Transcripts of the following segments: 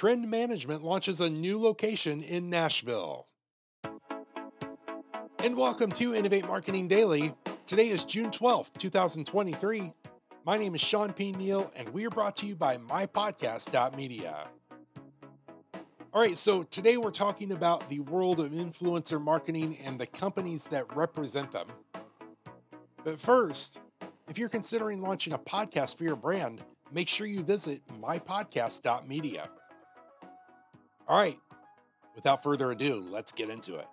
Trend Management launches a new location in Nashville. And welcome to Innovate Marketing Daily. Today is June 12th, 2023. My name is Shawn P. Neal, and we are brought to you by mypodcast.media. All right, so today we're talking about the world of influencer marketing and the companies that represent them. But first, if you're considering launching a podcast for your brand, make sure you visit mypodcast.media. All right, without further ado, let's get into it.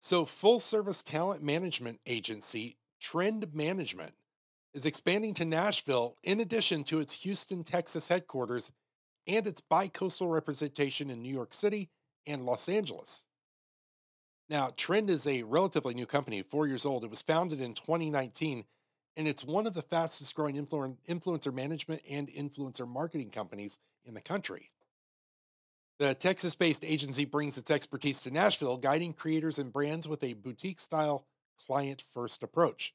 So, full service talent management agency Trend Management is expanding to Nashville in addition to its Houston, Texas headquarters and its bi coastal representation in New York City and Los Angeles. Now, Trend is a relatively new company, four years old. It was founded in 2019, and it's one of the fastest growing influencer management and influencer marketing companies in the country. The Texas based agency brings its expertise to Nashville, guiding creators and brands with a boutique style, client first approach.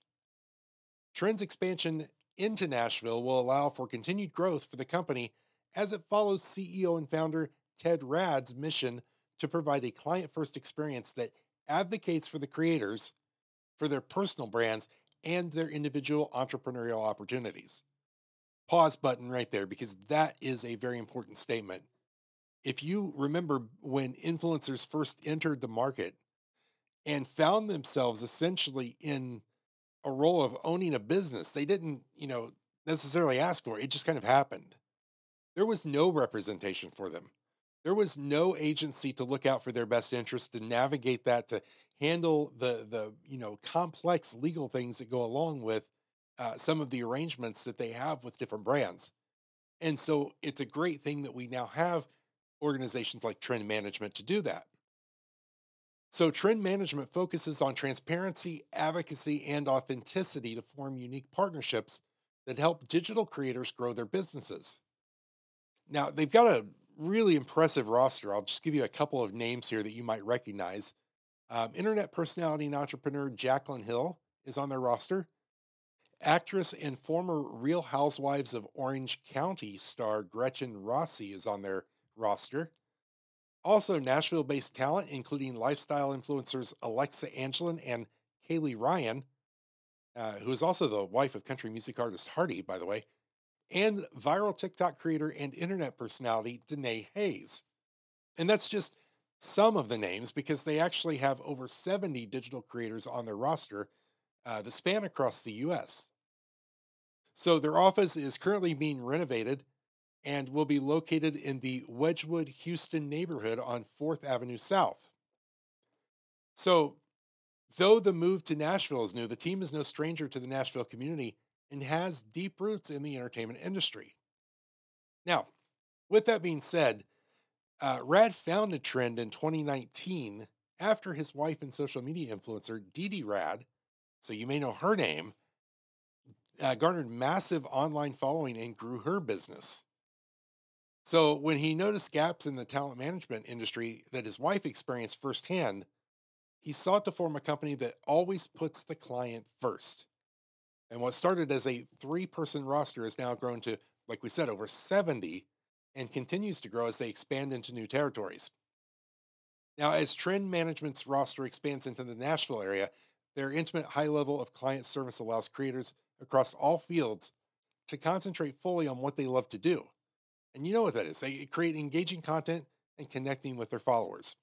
Trend's expansion into Nashville will allow for continued growth for the company as it follows CEO and founder Ted Raad's mission to provide a client first experience that advocates for the creators, for their personal brands, and their individual entrepreneurial opportunities. Pause button right there because that is a very important statement if you remember when influencers first entered the market and found themselves essentially in a role of owning a business, they didn't, you know, necessarily ask for it. It just kind of happened. There was no representation for them. There was no agency to look out for their best interest, to navigate that, to handle the the you know complex legal things that go along with uh, some of the arrangements that they have with different brands. And so it's a great thing that we now have organizations like Trend Management to do that. So, Trend Management focuses on transparency, advocacy, and authenticity to form unique partnerships that help digital creators grow their businesses. Now, they've got a really impressive roster. I'll just give you a couple of names here that you might recognize. Um, internet personality and entrepreneur Jaclyn Hill is on their roster. Actress and former Real Housewives of Orange County star Gretchen Rossi is on their roster. Also, Nashville based talent, including lifestyle influencers Alexa Angelin and Caleigh Ryan, uh, who is also the wife of country music artist Hardy, by the way, and viral TikTok creator and internet personality Danae Hayes. And that's just some of the names because they actually have over 70 digital creators on their roster uh, that span across the US. So their office is currently being renovated and will be located in the Wedgewood, Houston neighborhood on 4th Avenue South. So, though the move to Nashville is new, the team is no stranger to the Nashville community and has deep roots in the entertainment industry. Now, with that being said, uh, found a Trend in 2019 after his wife and social media influencer, Dede Raad, so you may know her name, uh, garnered massive online following and grew her business. So when he noticed gaps in the talent management industry that his wife experienced firsthand, he sought to form a company that always puts the client first. And what started as a three person roster has now grown to, like we said, over 70 and continues to grow as they expand into new territories. Now, as Trend Management's roster expands into the Nashville area, their intimate high level of client service allows creators across all fields to concentrate fully on what they love to do and you know what that is. They create engaging content and connecting with their followers.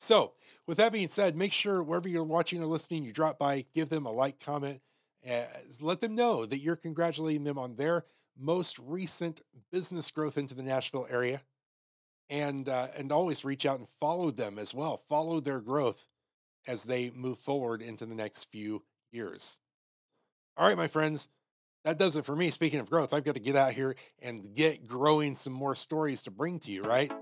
So, with that being said, make sure wherever you're watching or listening, you drop by, give them a like, comment, uh, let them know that you're congratulating them on their most recent business growth into the Nashville area, and uh, and always reach out and follow them as well. Follow their growth as they move forward into the next few years. All right, my friends, that does it for me. Speaking of growth, I've got to get out here and get growing some more stories to bring to you, right?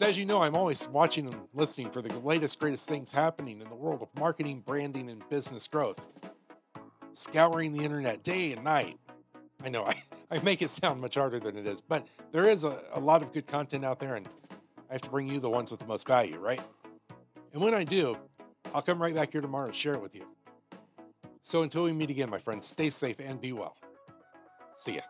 As you know, I'm always watching and listening for the latest, greatest things happening in the world of marketing, branding, and business growth. Scouring the internet day and night. I know I, I make it sound much harder than it is, but there is a, a lot of good content out there, and I have to bring you the ones with the most value, right? And when I do, I'll come right back here tomorrow and share it with you. So until we meet again, my friends, stay safe and be well. See ya.